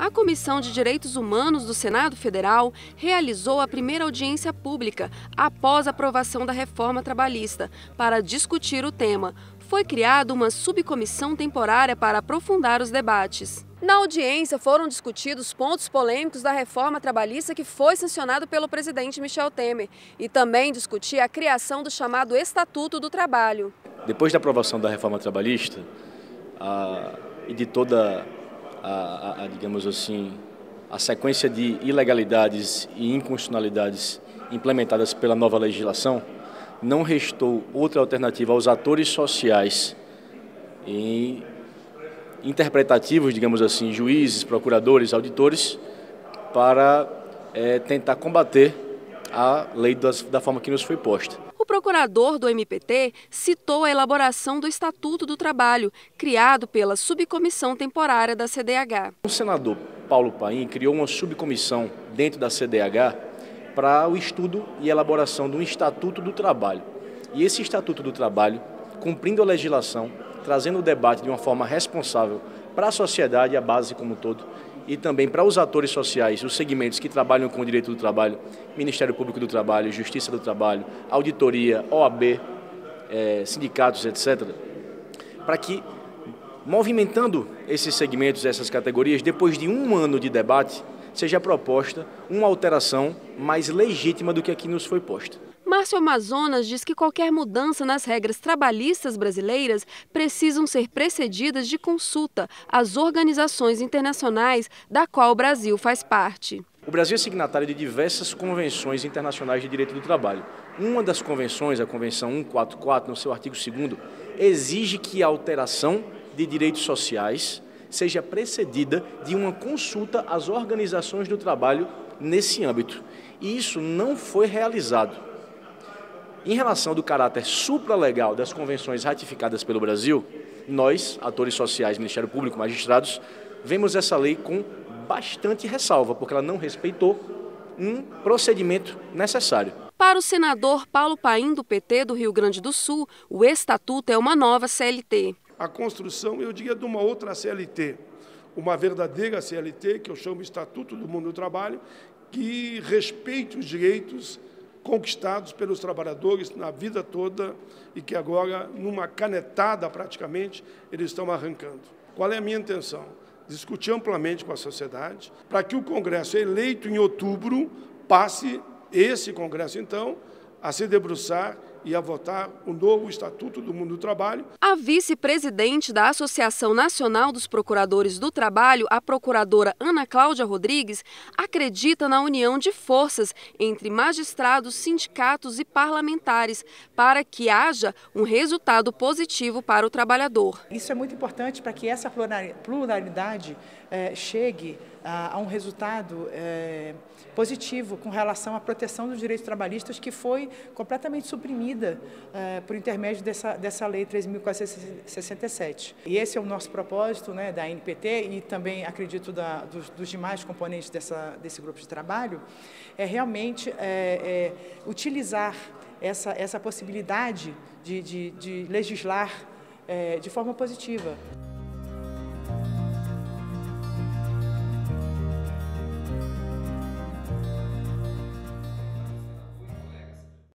A Comissão de Direitos Humanos do Senado Federal realizou a primeira audiência pública após a aprovação da reforma trabalhista para discutir o tema. Foi criada uma subcomissão temporária para aprofundar os debates. Na audiência foram discutidos pontos polêmicos da reforma trabalhista que foi sancionado pelo presidente Michel Temer e também discutir a criação do chamado Estatuto do Trabalho. Depois da aprovação da reforma trabalhista a, e de toda a, a, digamos assim, a sequência de ilegalidades e inconstitucionalidades implementadas pela nova legislação, não restou outra alternativa aos atores sociais em interpretativos, digamos assim, juízes, procuradores, auditores, para é, tentar combater a lei das, da forma que nos foi posta. O procurador do MPT citou a elaboração do Estatuto do Trabalho, criado pela subcomissão temporária da CDH. O senador Paulo Paim criou uma subcomissão dentro da CDH para o estudo e elaboração de um Estatuto do Trabalho. E esse Estatuto do Trabalho, cumprindo a legislação, trazendo o debate de uma forma responsável para a sociedade e a base como um todo, e também para os atores sociais, os segmentos que trabalham com o direito do trabalho, Ministério Público do Trabalho, Justiça do Trabalho, Auditoria, OAB, é, sindicatos, etc., para que, movimentando esses segmentos, essas categorias, depois de um ano de debate, seja proposta uma alteração mais legítima do que aqui nos foi posta. Márcio Amazonas diz que qualquer mudança nas regras trabalhistas brasileiras precisam ser precedidas de consulta às organizações internacionais da qual o Brasil faz parte. O Brasil é signatário de diversas convenções internacionais de direito do trabalho. Uma das convenções, a Convenção 144, no seu artigo 2 exige que a alteração de direitos sociais seja precedida de uma consulta às organizações do trabalho nesse âmbito. E isso não foi realizado. Em relação do caráter supralegal das convenções ratificadas pelo Brasil, nós, atores sociais, Ministério Público, magistrados, vemos essa lei com bastante ressalva, porque ela não respeitou um procedimento necessário. Para o senador Paulo Paim, do PT do Rio Grande do Sul, o Estatuto é uma nova CLT. A construção, eu diria, de uma outra CLT, uma verdadeira CLT, que eu chamo Estatuto do Mundo do Trabalho, que respeite os direitos conquistados pelos trabalhadores na vida toda e que agora, numa canetada praticamente, eles estão arrancando. Qual é a minha intenção? Discutir amplamente com a sociedade para que o Congresso eleito em outubro passe, esse Congresso então, a se debruçar e a votar o novo Estatuto do Mundo do Trabalho. A vice-presidente da Associação Nacional dos Procuradores do Trabalho, a procuradora Ana Cláudia Rodrigues, acredita na união de forças entre magistrados, sindicatos e parlamentares para que haja um resultado positivo para o trabalhador. Isso é muito importante para que essa pluralidade eh, chegue a, a, um resultado eh, positivo com relação à proteção dos direitos trabalhistas que foi completamente suprimida uh, por intermédio dessa, dessa lei 3.467. E esse é o nosso propósito né, da NPT e também, acredito, da, dos, dos, demais componentes dessa, desse grupo de trabalho, é realmente é, é, utilizar essa, essa possibilidade de, de, de legislar é, de forma positiva.